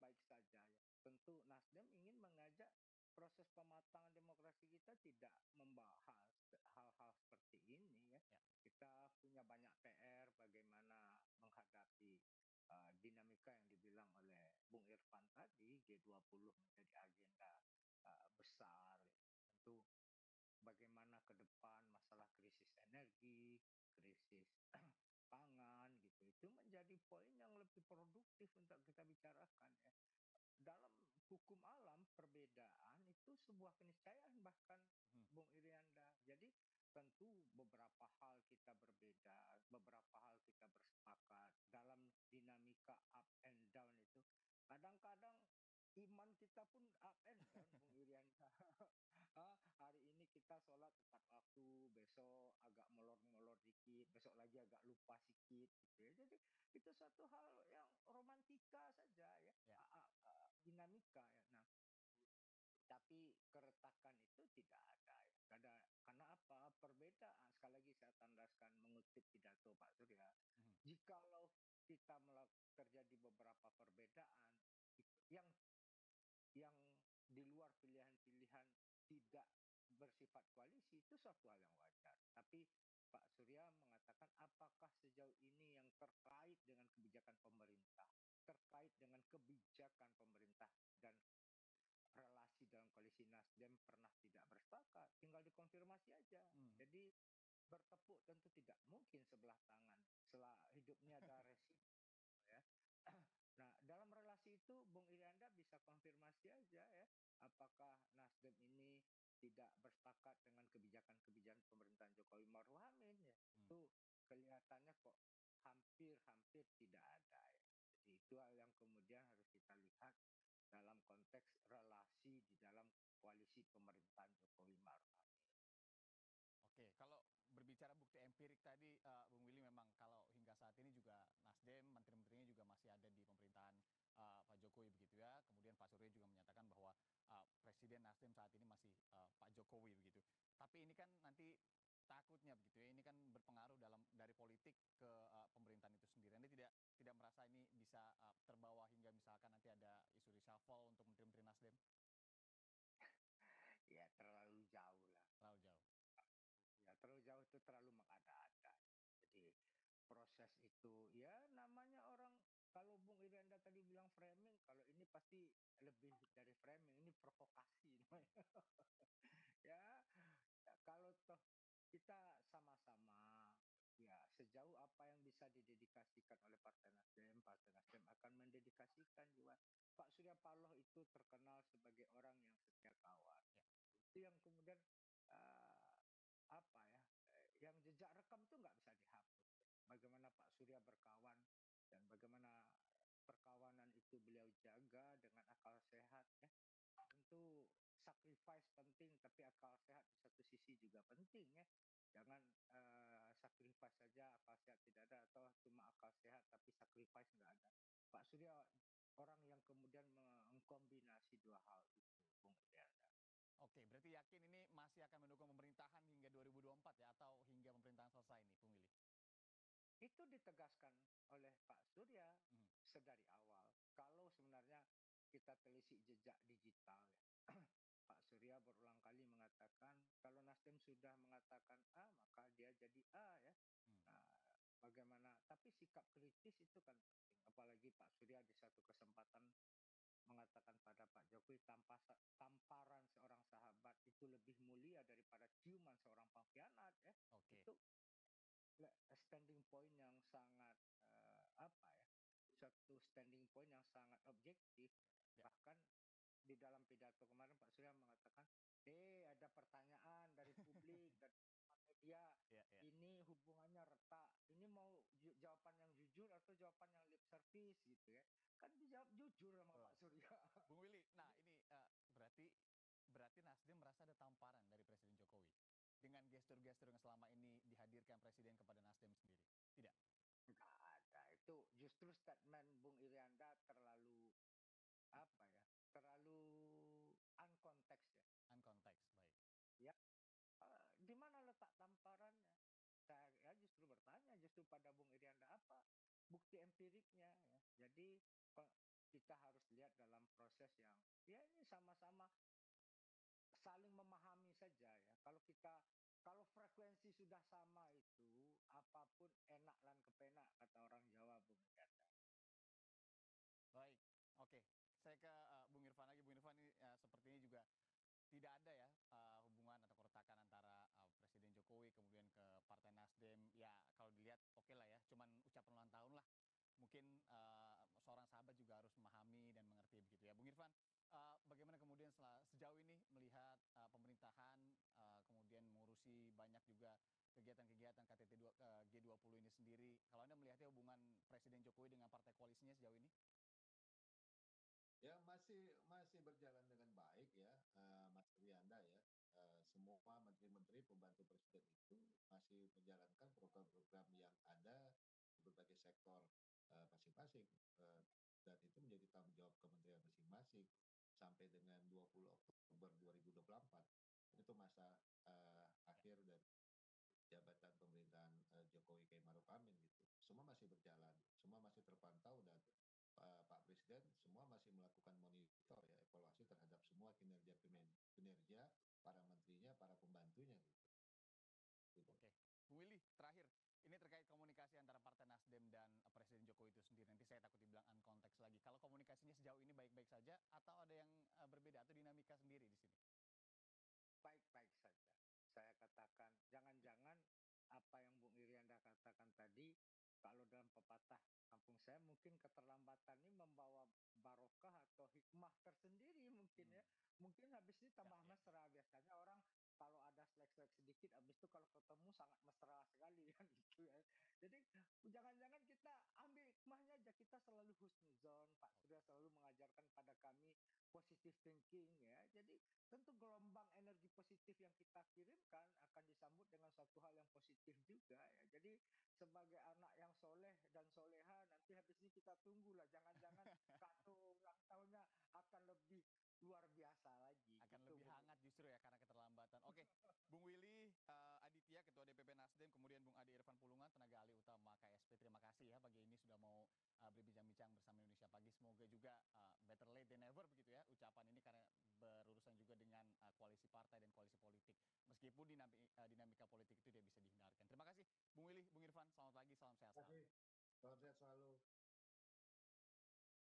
baik-baik saja ya. Tentu Nasdem ingin mengajak proses pematangan demokrasi kita tidak membahas hal-hal seperti ini ya. Ya. Kita punya banyak PR bagaimana menghadapi uh, dinamika yang dibilang oleh Bung Irfan tadi G20 menjadi agenda uh, besar. Tentu bagaimana ke depan masalah krisis energi, krisis pangan gitu. Itu menjadi poin yang lebih produktif untuk kita ya. Dalam hukum alam perbedaan itu sebuah keniscayaan bahkan hmm. Bung Irianda. Jadi tentu beberapa hal kita berbeda, beberapa hal kita bersepakat dalam dinamika up and down itu. Kadang-kadang iman kita pun up and down, Bung Irianda. ah, hari ini kita sholat tepat waktu, besok agak molor-molor dikit, besok lagi agak lupa sedikit, gitu ya. Jadi itu satu hal yang romantika saja ya, ya. Ya. Nah, tapi keretakan itu tidak ada ya. Ada karena apa? Perbedaan sekali lagi saya tandaskan mengutip pidato Pak Surya. Hmm. Jikalau kita terjadi beberapa perbedaan yang yang di luar pilihan-pilihan tidak bersifat koalisi itu suatu hal yang wajar. Tapi Pak Surya mengatakan apakah sejauh ini yang terkait dengan kebijakan pemerintah, terkait dengan kebijakan pemerintah koalisi Nasdem pernah tidak bersepakat, tinggal dikonfirmasi aja. Hmm. Jadi bertepuk tentu tidak mungkin sebelah tangan. Setelah hidupnya ada resiko ya. Nah, dalam relasi itu Bung Irianda bisa konfirmasi aja ya, apakah Nasdem ini tidak bersepakat dengan kebijakan-kebijakan pemerintahan Jokowi Maruf Amin ya. Hmm. Itu kelihatannya kok hampir-hampir tidak ada ya. Jadi itu hal yang kemudian harus kita lihat dalam konteks koalisi pemerintahan Jokowi Maruf Amin. Oke, kalau berbicara bukti empirik tadi, uh, Bung Willy memang kalau hingga saat ini juga Nasdem, menteri-menterinya juga masih ada di pemerintahan uh, Pak Jokowi begitu ya. Kemudian Pak Surya juga menyatakan bahwa uh, Presiden Nasdem saat ini masih Pak Jokowi begitu. Tapi ini kan nanti takutnya begitu ya, ini kan berpengaruh dalam dari politik ke uh, pemerintahan itu sendiri. Anda tidak tidak merasa ini bisa uh, terbawa hingga misalkan nanti ada isu reshuffle untuk menteri-menteri Nasdem? ya terlalu jauh lah. Terlalu jauh ya terlalu jauh itu terlalu mengada-ada. Jadi proses itu ya namanya orang kalau Bung Irianda tadi bilang framing, kalau ini pasti lebih dari framing, ini provokasi ya, ya kalau toh kita sama-sama ya sejauh apa yang bisa didedikasikan oleh Partai Nasdem, Partai Nasdem akan mendedikasikan juga. Pak Surya Paloh itu terkenal sebagai orang yang setia kawan. Ya. Itu yang kemudian uh, apa ya jejak rekam itu nggak bisa dihapus. Bagaimana Pak Surya berkawan dan bagaimana perkawanan itu beliau jaga dengan akal sehat ya. Tentu sacrifice penting tapi akal sehat di satu sisi juga penting ya. Jangan uh, sacrifice saja akal sehat tidak ada atau cuma akal sehat tapi sacrifice nggak ada. Pak Surya orang yang kemudian mengkombinasi dua hal itu, yakin ini masih akan mendukung pemerintahan hingga 2024 ya atau hingga pemerintahan selesai nih, Willy? Itu ditegaskan oleh Pak Surya hmm. sedari awal. Kalau sebenarnya kita telisik jejak digital ya. Pak Surya berulang kali mengatakan kalau Nasdem sudah mengatakan A maka dia jadi A ya. Hmm. Nah, bagaimana? Tapi sikap kritis itu kan penting. Apalagi Pak Surya di satu kesempatan mengatakan pada Pak Jokowi tanpa tamparan seorang sahabat itu lebih mulia daripada ciuman seorang pengkhianat ya. Okay. Itu standing point yang sangat uh, apa ya? Satu standing point yang sangat objektif. Ya. Bahkan di dalam pidato kemarin Pak Surya mengatakan, "Eh, ada pertanyaan dari publik dan media. Yeah, yeah. Ini hubungannya retak. Ini mau jawaban yang jujur atau jawaban yang lip service gitu ya?" kan dijawab jujur sama oh. Pak Surya. Bung Willy, nah ini uh, berarti berarti Nasdem merasa ada tamparan dari Presiden Jokowi dengan gestur-gestur yang selama ini dihadirkan Presiden kepada Nasdem sendiri, tidak? Enggak ada. Itu justru statement Bung Irianda terlalu apa ya? Terlalu unkonteks ya. Unkonteks, baik. Ya. Uh, di mana letak tamparannya? Saya ya justru bertanya justru pada Bung Irianda apa bukti empiriknya ya. Jadi kita harus lihat lihat dalam proses yang ya ini sama-sama saling memahami saja ya. Frekuensi sudah sama itu apa pun enak lan kepenak kata orang Jawa Bung Ganda. Baik, oke. Saya ke uh, Bung Irfan lagi. Bung Irfan ini uh, sepertinya juga tidak ada ya uh, hubungan atau keretakan antara uh, Presiden Jokowi kemudian ke Partai Nasdem. Ya kalau dilihat oke okay lah ya, cuman ucapan ulang tahun lah. Mungkin uh, seorang sahabat juga harus memahami dan mengerti begitu ya. Bung Irfan, uh, bagaimana kemudian sejauh ini melihat uh, pemerintahan uh, kemudian mengurusi banyak juga kegiatan-kegiatan KTT 2, uh, G20 ini sendiri. Kalau Anda melihatnya hubungan Presiden Jokowi dengan partai koalisinya sejauh ini? Ya masih masih berjalan dengan baik ya, uh, Mas Rianda ya. Uh, semua menteri-menteri pembantu presiden itu masih menjalankan program-program yang ada di berbagai sektor masing-masing dan itu menjadi tanggung jawab kementerian masing-masing sampai dengan 20 Oktober 2024 itu masa uh, akhir dari jabatan pemerintahan uh, Jokowi Kiai Maruf Amin gitu semua masih berjalan semua masih terpantau dan uh, Pak Presiden semua masih melakukan monitor ya evaluasi terhadap semua kinerja kinerja para menterinya para pembantunya gitu. gitu. Oke, Bu Willy terakhir ini terkait komunikasi antara Partai Nasdem dan Presiden Jokowi itu sendiri. Nanti saya takut dibilang unkonteks lagi. Kalau komunikasinya sejauh ini baik-baik saja atau ada yang uh, berbeda atau dinamika sendiri di sini? Baik-baik saja. Jangan-jangan apa yang Bung Irianda katakan tadi kalau dalam pepatah kampung saya mungkin keterlambatan ini membawa barokah atau hikmah tersendiri mungkin ya. hmm. ya. Mungkin habis ini tambah ya, ya. mesra biasanya orang kalau ada selek-selek sedikit, abis itu kalau ketemu sangat mesra sekali kan gitu ya. Jadi jangan-jangan kita ambil hikmahnya aja kita selalu husnuzon, Pak Surya selalu mengajarkan pada kami positive thinking ya. Jadi tentu gelombang energi positif yang kita kirimkan akan disambut dengan suatu hal yang positif juga ya. Jadi sebagai anak yang soleh dan soleha nanti habis ini kita tunggulah jangan-jangan kartu ulang tahunnya akan lebih luar biasa lagi. Akan gitu, lebih hangat justru ya karena keterlambatan. Oke, Bung Willy uh, Aditya Ketua DPP Nasdem, kemudian Bung Adi Irfan Pulungan tenaga ahli utama KSP. Terima kasih ya pagi ini sudah mau berbincang-bincang bersama Indonesia Pagi. Semoga juga uh, better late than never begitu ya ucapan ini karena berurusan juga dengan uh, koalisi partai dan koalisi politik. Meskipun dinamika, uh, dinamika politik itu tidak bisa dihindarkan. Terima kasih Bung Willy, Bung Irfan, selamat pagi, salam sehat selalu. Salam sehat selalu.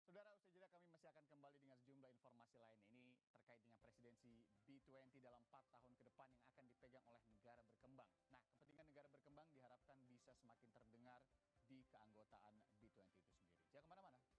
Saudara, usai jeda kami masih akan kembali dengan sejumlah informasi lain. Ini terkait dengan presidensi B20 dalam 4 tahun ke depan yang akan dipegang oleh negara berkembang. Nah, kepentingan negara berkembang diharapkan bisa semakin terdengar di keanggotaan B20 itu sendiri. Jangan ke mana-mana,